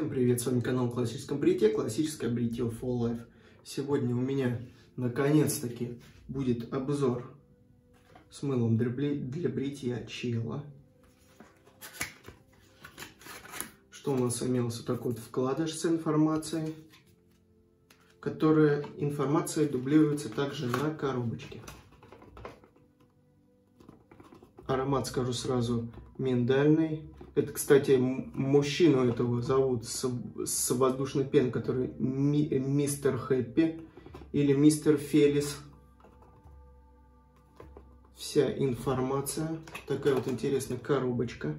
Всем привет, с вами канал Классическом бритье, классическое бритье Full Life. Сегодня у меня наконец-таки будет обзор с мылом для, для бритья чела. Что у нас имелся такой вот вкладыш с информацией, которая информация дублируется также на коробочке. Аромат, скажу сразу, миндальный это, кстати, мужчину этого зовут с, с воздушной пеной, который ми, мистер Хэппи или мистер Фелис. Вся информация. Такая вот интересная коробочка.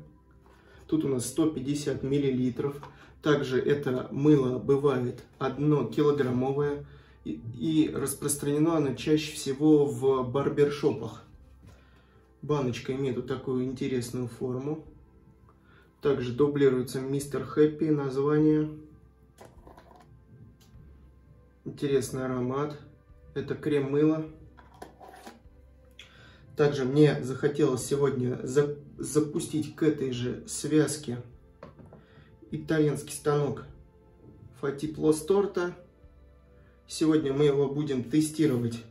Тут у нас 150 миллилитров. Также это мыло бывает одно килограммовое. И, и распространено оно чаще всего в барбершопах. Баночка имеет вот такую интересную форму. Также дублируется Мистер Хэппи название. Интересный аромат. Это крем-мыло. Также мне захотелось сегодня за запустить к этой же связке итальянский станок Фатипло Торта. Сегодня мы его будем тестировать,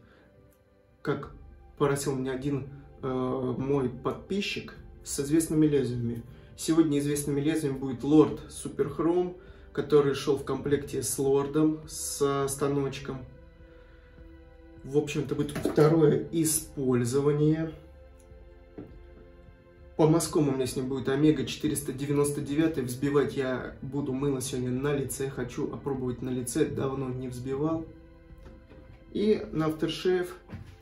как просил меня один э, мой подписчик, с известными лезвиями. Сегодня известными лезвием будет Super Chrome, который шел в комплекте с Лордом, с станочком. В общем-то, будет второе использование. По мазкам у меня с ним будет Омега 499. Взбивать я буду мыло сегодня на лице. Хочу опробовать на лице. Давно не взбивал. И на Aftershave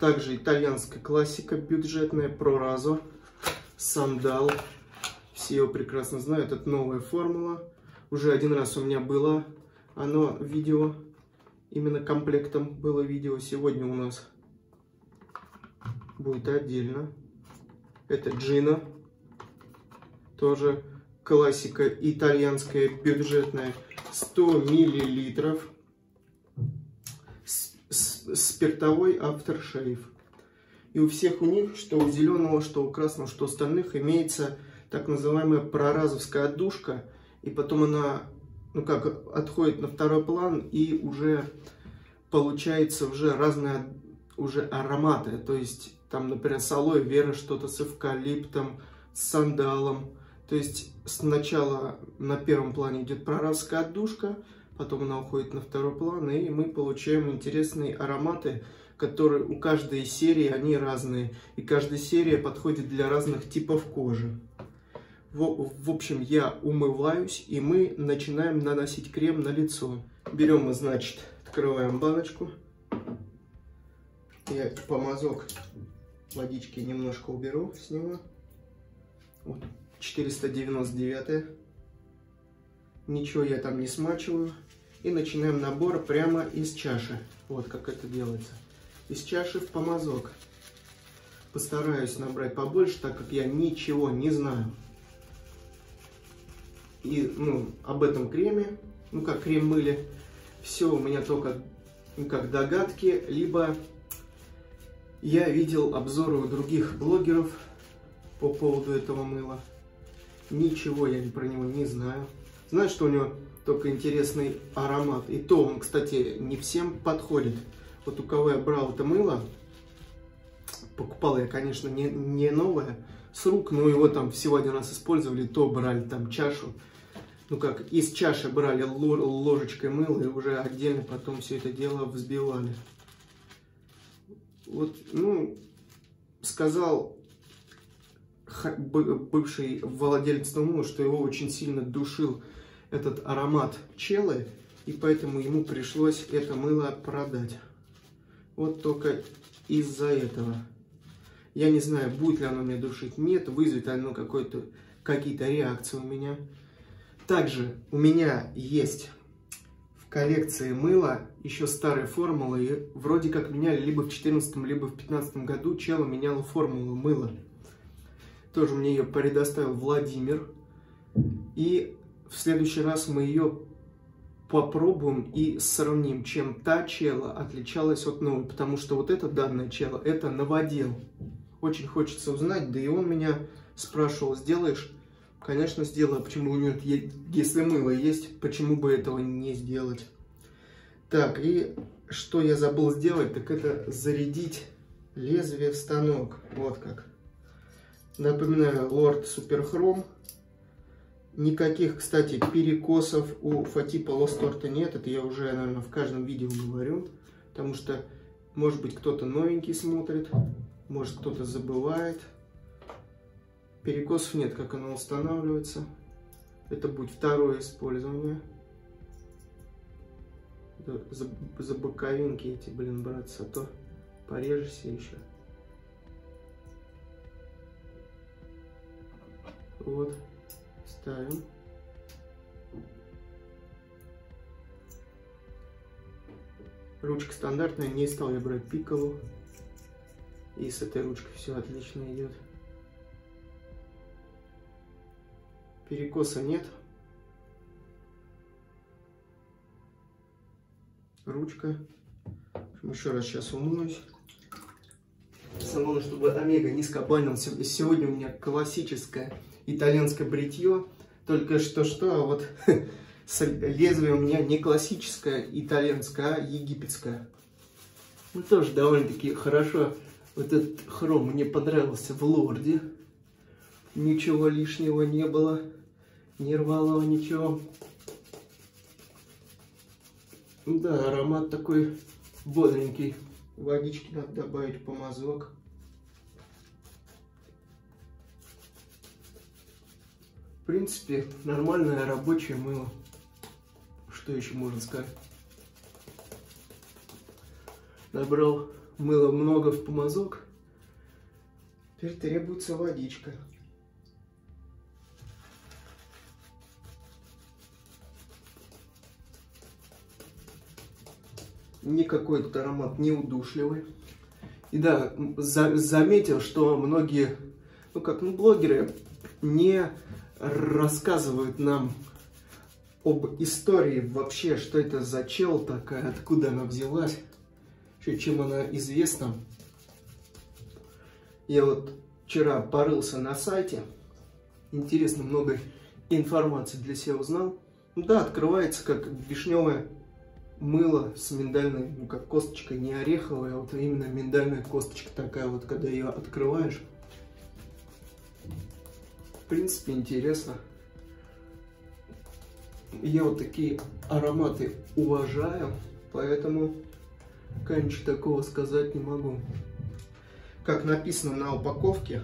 также итальянская классика бюджетная Проразо. Сандал все его прекрасно знают, это новая формула. Уже один раз у меня было оно видео, именно комплектом было видео. Сегодня у нас будет отдельно. Это Джина, тоже классика итальянская, бюджетная, 100 миллилитров, спиртовой aftershave. И у всех у них, что у зеленого, что у красного, что у остальных, имеется так называемая проразовская отдушка, и потом она, ну как, отходит на второй план, и уже получается уже разные уже ароматы, то есть там, например, с алоэ вера что-то с эвкалиптом, с сандалом, то есть сначала на первом плане идет проразовская отдушка, потом она уходит на второй план, и мы получаем интересные ароматы, которые у каждой серии, они разные, и каждая серия подходит для разных типов кожи. В, в общем, я умываюсь, и мы начинаем наносить крем на лицо. Берем значит, открываем баночку. Я помазок водички немножко уберу с него. Вот, 499. Ничего я там не смачиваю. И начинаем набор прямо из чаши. Вот как это делается. Из чаши в помазок. Постараюсь набрать побольше, так как я ничего не знаю и, ну, об этом креме, ну, как крем мыли. Все у меня только, ну, как догадки, либо я видел обзоры у других блогеров по поводу этого мыла. Ничего я про него не знаю. Знаю, что у него только интересный аромат. И то он, кстати, не всем подходит. Вот у кого я брал это мыло, покупал я, конечно, не, не новое, с рук, но его там всего один раз использовали, то брали там чашу ну как, из чаши брали ложечкой мыла и уже отдельно потом все это дело взбивали. Вот, ну, сказал бывший владелец мыла, что его очень сильно душил этот аромат челы, и поэтому ему пришлось это мыло продать. Вот только из-за этого. Я не знаю, будет ли оно меня душить, нет, вызовет оно какой-то какие-то реакции у меня. Также у меня есть в коллекции мыла еще старые формулы. И вроде как меняли либо в 2014, либо в 2015 году. Чела меняла формулу мыла. Тоже мне ее предоставил Владимир. И в следующий раз мы ее попробуем и сравним, чем та чела отличалась от новой. Потому что вот эта данная чела, это новодел. Очень хочется узнать, да и он меня спрашивал, сделаешь конечно, сделаю. Почему нет? Если мыло есть, почему бы этого не сделать? Так, и что я забыл сделать, так это зарядить лезвие в станок. Вот как. Напоминаю, Lord Суперхром. Никаких, кстати, перекосов у Фатипа Лосторта нет. Это я уже, наверное, в каждом видео говорю. Потому что, может быть, кто-то новенький смотрит. Может, кто-то забывает. Перекосов нет, как оно устанавливается. Это будет второе использование. За, за боковинки эти, блин, браться, а то порежешься еще. Вот, ставим. Ручка стандартная, не стал я брать пикалу. И с этой ручкой все отлично идет. Перекоса нет. Ручка. Еще раз сейчас умоюсь. Самому, чтобы омега не скабанил. Сегодня у меня классическое итальянское бритье. Только что-что, а вот лезвие у меня не классическое итальянское, а египетское. Ну, тоже довольно-таки хорошо. Вот этот хром мне понравился в лорде. Ничего лишнего не было. Не рвало ничего. Да, аромат такой бодренький. Водички надо добавить помазок. В принципе, нормальное рабочее мыло. Что еще можно сказать? Набрал мыла много в помазок. Теперь требуется водичка. Никакой этот аромат не удушливый. И да, за, заметил, что многие, ну как, ну блогеры не рассказывают нам об истории вообще, что это за чел такая, откуда она взялась, чем она известна. Я вот вчера порылся на сайте, интересно много информации для себя узнал. Ну да, открывается как вишневое мыло с миндальной, ну как косточкой, не ореховая, а вот именно миндальная косточка такая вот, когда ее открываешь. В принципе, интересно. Я вот такие ароматы уважаю, поэтому, конечно, такого сказать не могу. Как написано на упаковке,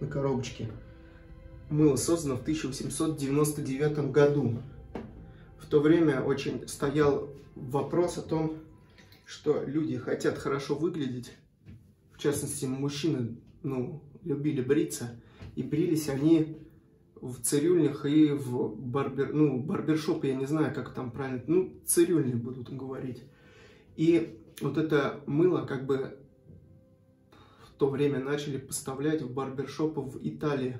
на коробочке, мыло создано в 1899 году то время очень стоял вопрос о том, что люди хотят хорошо выглядеть. В частности, мужчины ну, любили бриться. И брились они в цирюльнях и в барбер, ну, барбершопе, я не знаю, как там правильно, ну, цирюльни будут говорить. И вот это мыло как бы в то время начали поставлять в барбершопы в Италии.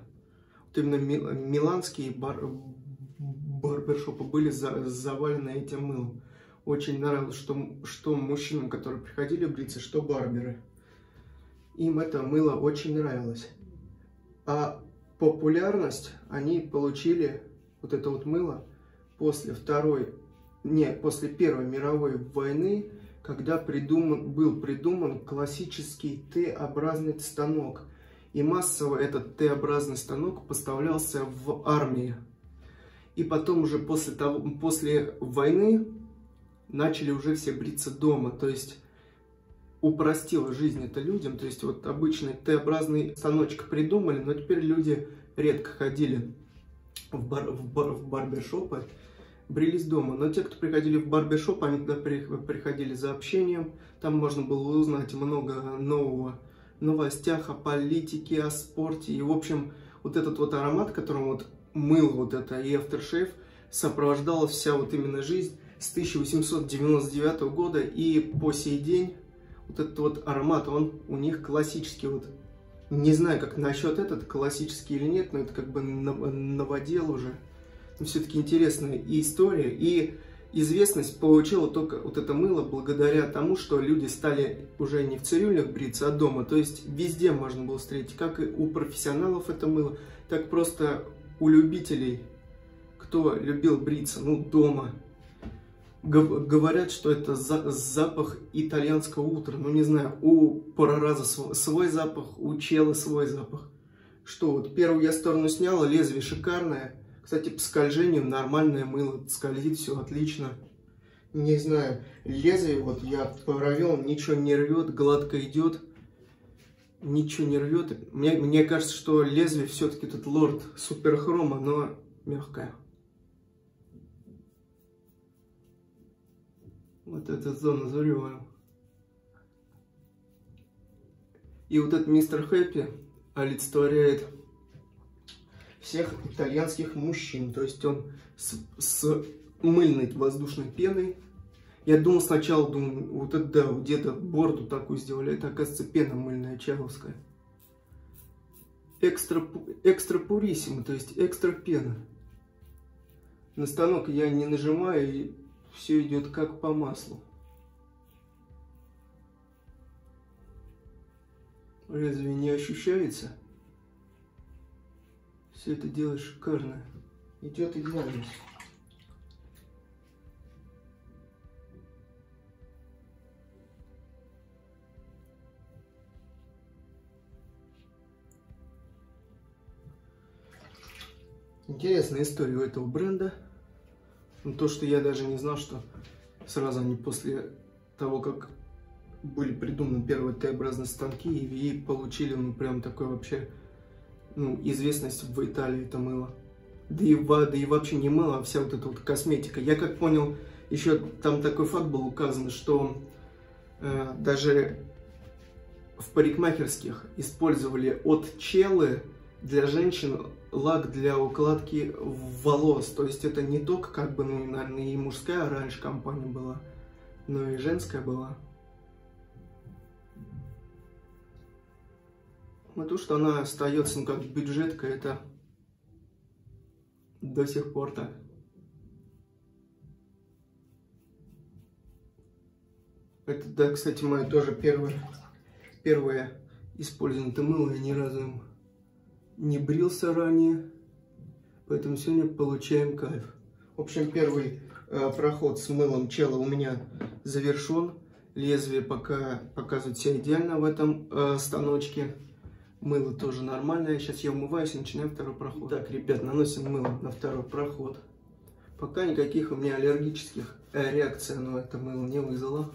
Вот именно миланские бар, барбершопа были за, завалены этим мылом. Очень нравилось, что, что мужчинам, которые приходили бриться, что барберы. Им это мыло очень нравилось. А популярность они получили, вот это вот мыло, после второй, не, после Первой мировой войны, когда придуман, был придуман классический Т-образный станок. И массово этот Т-образный станок поставлялся в армии. И потом уже после, того, после войны начали уже все бриться дома. То есть упростила жизнь это людям. То есть вот обычный Т-образный станочек придумали, но теперь люди редко ходили в, бар, в, бар, в барбершопы, брились дома. Но те, кто приходили в барбершоп, они туда приходили за общением. Там можно было узнать много нового новостях о политике, о спорте. И, в общем, вот этот вот аромат, которым вот мыл вот это и Aftershave сопровождала вся вот именно жизнь с 1899 года и по сей день вот этот вот аромат, он у них классический вот. Не знаю, как насчет этот, классический или нет, но это как бы наводил уже. Все-таки интересная и история. И известность получило только вот это мыло благодаря тому, что люди стали уже не в цирюльнях бриться, а дома. То есть везде можно было встретить, как и у профессионалов это мыло, так просто у любителей, кто любил бриться, ну, дома. Говорят, что это запах итальянского утра. Ну, не знаю, у Парараза свой запах, у Чела свой запах. Что вот, первую я сторону сняла, лезвие шикарное. Кстати, по скольжению нормальное мыло, скользит все отлично. Не знаю, лезвие вот я провел, ничего не рвет, гладко идет. Ничего не рвет. Мне, мне кажется, что лезвие все-таки тут лорд суперхрома, но мягкое. Вот эта зона зареваю. И вот этот мистер Хэппи олицетворяет всех итальянских мужчин. То есть он с, с мыльной воздушной пеной. Я думал сначала, думаю, вот это да, где-то бороду такую сделали. Это, оказывается, пена мыльная чайловская. Экстра, экстра пуриссимо, то есть экстра пена. На станок я не нажимаю, и все идет как по маслу. Разве не ощущается? Все это дело шикарно. Идет идеально. Интересная история у этого бренда. Но то, что я даже не знал, что сразу они после того, как были придуманы первые Т-образные станки, и получили ну, прям такой вообще ну, известность в Италии это мыло. Да и, да и вообще не мыло, а вся вот эта вот косметика. Я как понял, еще там такой факт был указан, что э, даже в парикмахерских использовали от челы для женщин лак для укладки волос. То есть это не только как бы, ну, наверное, и мужская раньше компания была, но и женская была. Но то, что она остается ну, как бюджетка, это до сих пор так. Это, да, кстати, мое тоже первое, первое использование мыло. Я ни разу не брился ранее. Поэтому сегодня получаем кайф. В общем, первый э, проход с мылом чела у меня завершен. Лезвие пока показывает себя идеально в этом э, станочке. Мыло тоже нормальное. Сейчас я умываюсь и начинаю второй проход. Так, ребят, наносим мыло на второй проход. Пока никаких у меня аллергических реакций оно это мыло не вызвало.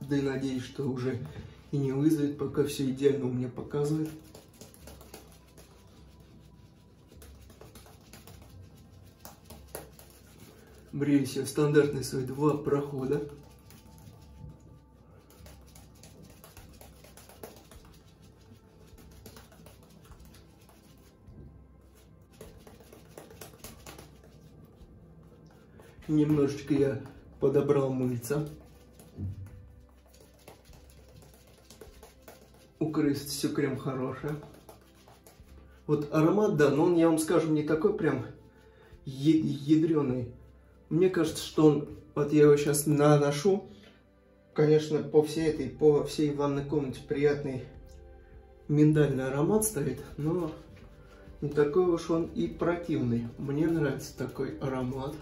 Да и надеюсь, что уже и не вызовет, пока все идеально у меня показывает. Бреюсь я стандартные свои два прохода. Немножечко я подобрал мыльца. У крыс все крем хорошее. Вот аромат, да, но он, я вам скажу, не такой прям ядреный. Мне кажется, что он, вот я его сейчас наношу, конечно, по всей этой, по всей ванной комнате приятный миндальный аромат стоит, но не такой уж он и противный. Мне нравится такой аромат.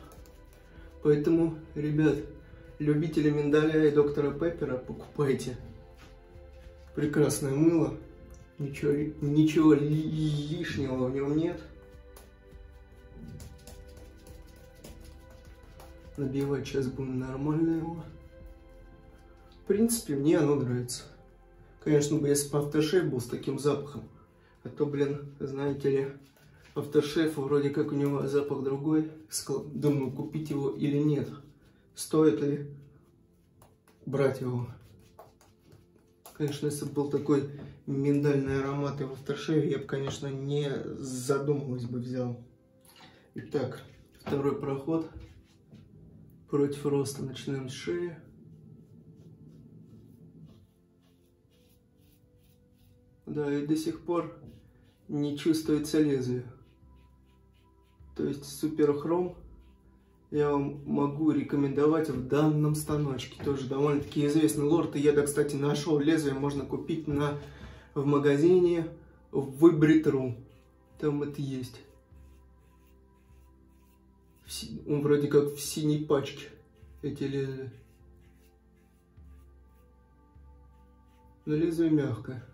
Поэтому, ребят, любители миндаля и доктора Пеппера, покупайте. Прекрасное мыло. Ничего, ничего лишнего в нем нет. Набивать сейчас будем нормально его. В принципе, мне оно нравится. Конечно, бы если бы автошейф был с таким запахом. А то, блин, знаете ли, Автошеф вроде как у него запах другой. Думаю, купить его или нет. Стоит ли брать его. Конечно, если бы был такой миндальный аромат и в автошеве, я бы, конечно, не задумываясь бы взял. Итак, второй проход. Против роста начинаем с шеи. Да, и до сих пор не чувствуется лезвие. То есть суперхром я вам могу рекомендовать в данном станочке. Тоже довольно-таки известный лорд. И я, кстати, нашел лезвие, можно купить на, в магазине в Выбритру. Там это есть. Он вроде как в синей пачке. Эти лезвия. Но лезвие мягкое.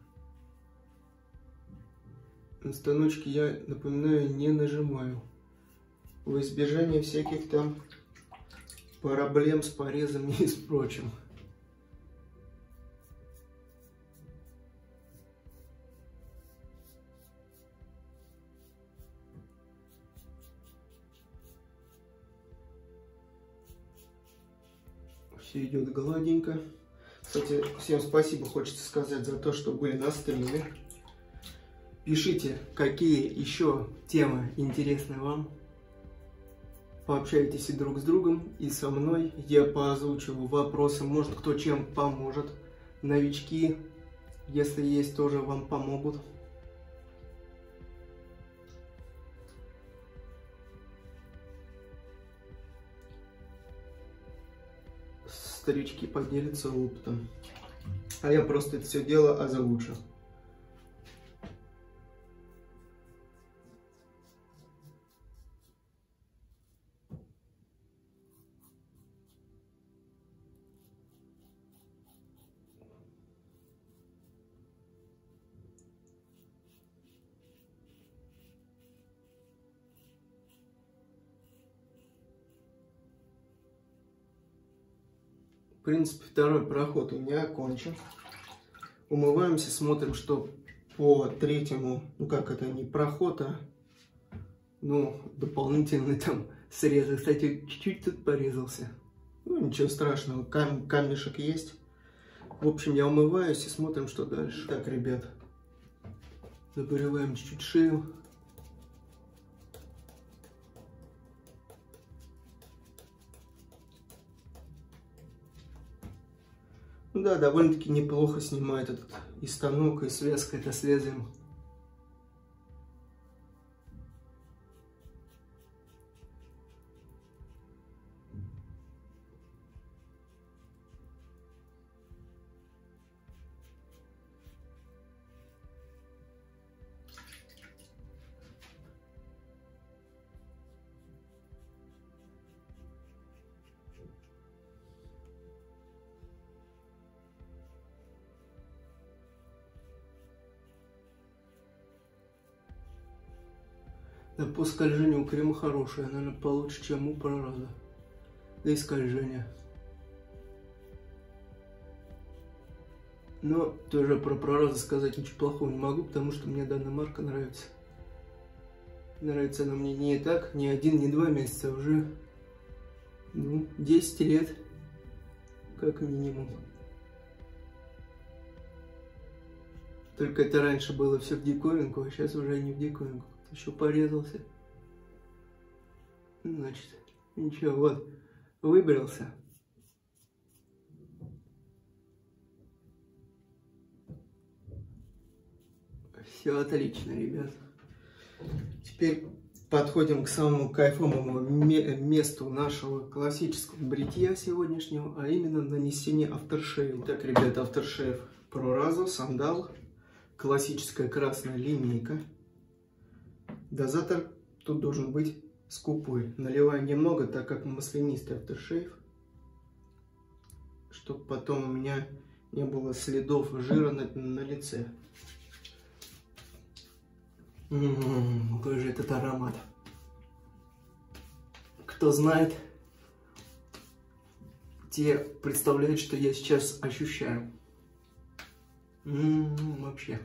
На станочке я, напоминаю, не нажимаю. В избежание всяких там проблем с порезами и с прочим. Все идет гладенько. Кстати, всем спасибо хочется сказать за то, что были на стриме. Пишите, какие еще темы интересны вам. Пообщайтесь и друг с другом, и со мной. Я поозвучиваю вопросы, может кто чем поможет. Новички, если есть, тоже вам помогут. старички поделятся опытом. А я просто это все дело озвучу. Принципе, второй проход у меня окончен. Умываемся, смотрим, что по третьему, ну как это, не проход, а ну, дополнительный там срезы. Кстати, чуть-чуть тут порезался. Ну, ничего страшного, кам камешек есть. В общем, я умываюсь и смотрим, что дальше. Так, ребят, заболеваем чуть-чуть шею. Да, довольно-таки неплохо снимает этот и станок, и связка это с по скольжению крема хорошая, наверное, получше, чем у прораза. Да и скольжение. Но тоже про прораза сказать ничего плохого не могу, потому что мне данная марка нравится. Нравится она мне не так, не один, не два месяца, а уже ну, 10 лет, как минимум. Только это раньше было все в диковинку, а сейчас уже не в диковинку еще порезался. Значит, ничего, вот, выбрался. Все отлично, ребят. Теперь подходим к самому кайфовому месту нашего классического бритья сегодняшнего, а именно нанесение авторшейва. Так, ребят, авторшейв Razo, сандал, классическая красная линейка. Дозатор тут должен быть скупой. Наливаю немного, так как маслянистый авторшейв, чтобы потом у меня не было следов жира на, на лице. Ммм, какой же этот аромат. Кто знает, те представляют, что я сейчас ощущаю. Ммм, вообще.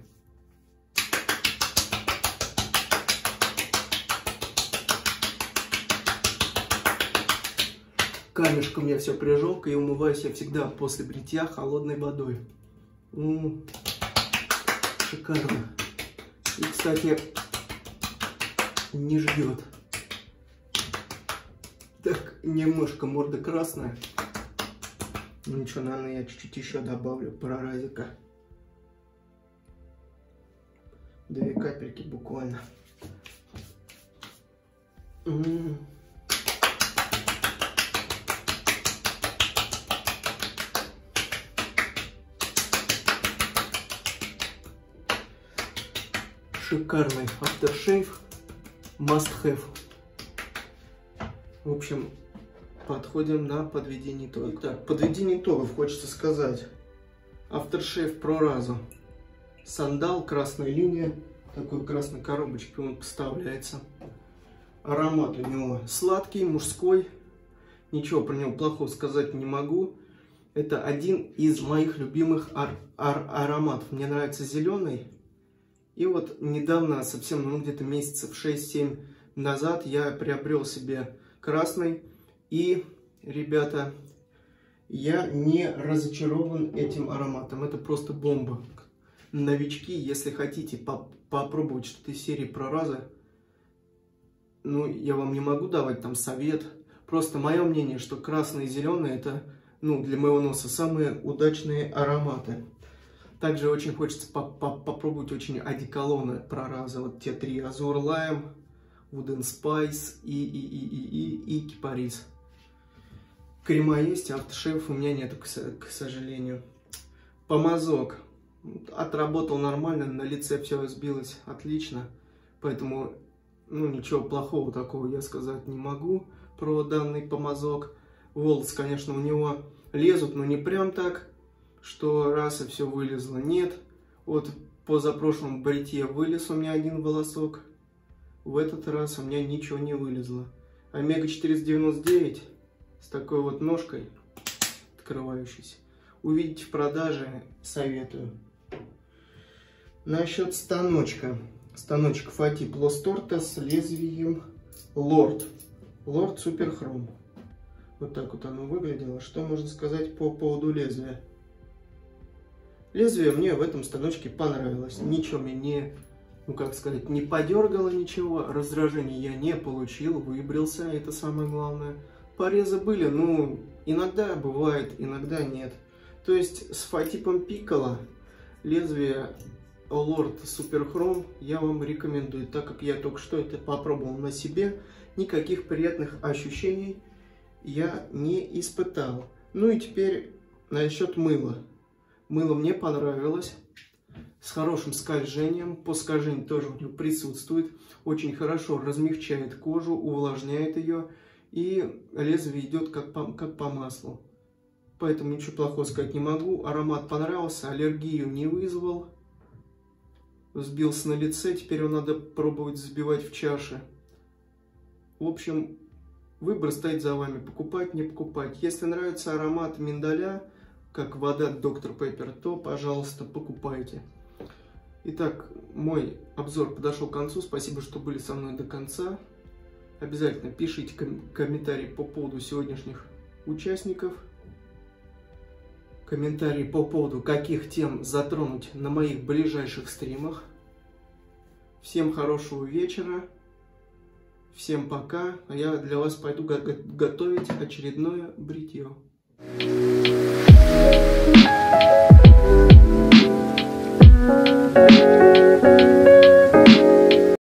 Камешком я все прижег, и умываюсь я всегда после бритья холодной водой. М -м шикарно. И, кстати, не ждет. Так, немножко морда красная. Ну ничего, наверное, я чуть-чуть еще добавлю проразика. Две капельки буквально. М -м -м. Шикарный aftershave must have. В общем, подходим на подведение итогов. Так, подведение итогов хочется сказать. Aftershave Pro Razo. Сандал, красная линия. Такой красной коробочке он поставляется. Аромат у него сладкий, мужской. Ничего про него плохого сказать не могу. Это один из моих любимых ар ар ароматов. Мне нравится зеленый. И вот недавно, совсем, ну где-то месяцев 6-7 назад, я приобрел себе красный. И, ребята, я не разочарован этим ароматом. Это просто бомба. Новички, если хотите по попробовать что-то из серии про разы, ну, я вам не могу давать там совет. Просто мое мнение, что красный и зеленый это, ну, для моего носа самые удачные ароматы. Также очень хочется по -по попробовать очень одеколоны про разы. Вот те три. Азур Лайм, Wooden Spice и, и, и, и, и, и Кипарис. Крема есть, автошеф у меня нет, к сожалению. Помазок. Отработал нормально, на лице все сбилось отлично. Поэтому, ну, ничего плохого такого я сказать не могу про данный помазок. Волосы, конечно, у него лезут, но не прям так, что раз и все вылезло. Нет. Вот по запрошлому бритье вылез у меня один волосок. В этот раз у меня ничего не вылезло. Омега 499 с такой вот ножкой открывающейся. Увидеть в продаже советую. Насчет станочка. Станочек Фати Плосторта с лезвием Лорд. Лорд Суперхром. Вот так вот оно выглядело. Что можно сказать по поводу лезвия? Лезвие мне в этом станочке понравилось. Ничего мне не, ну как сказать, не подергало ничего. Раздражения я не получил, выбрился, это самое главное порезы были, ну, иногда бывает, иногда нет. То есть с фатипом Пикола лезвие Super Chrome я вам рекомендую, так как я только что это попробовал на себе, никаких приятных ощущений я не испытал. Ну и теперь насчет мыла. Мыло мне понравилось, с хорошим скольжением, по скольжению тоже присутствует, очень хорошо размягчает кожу, увлажняет ее, и лезвие идет как по, как по маслу. Поэтому ничего плохого сказать не могу. Аромат понравился, аллергию не вызвал. Взбился на лице, теперь его надо пробовать взбивать в чаше. В общем, выбор стоит за вами, покупать, не покупать. Если нравится аромат миндаля, как вода Доктор Пеппер, то, пожалуйста, покупайте. Итак, мой обзор подошел к концу. Спасибо, что были со мной до конца. Обязательно пишите ком комментарии по поводу сегодняшних участников. Комментарии по поводу каких тем затронуть на моих ближайших стримах. Всем хорошего вечера. Всем пока. А я для вас пойду го готовить очередное бритье. thank you.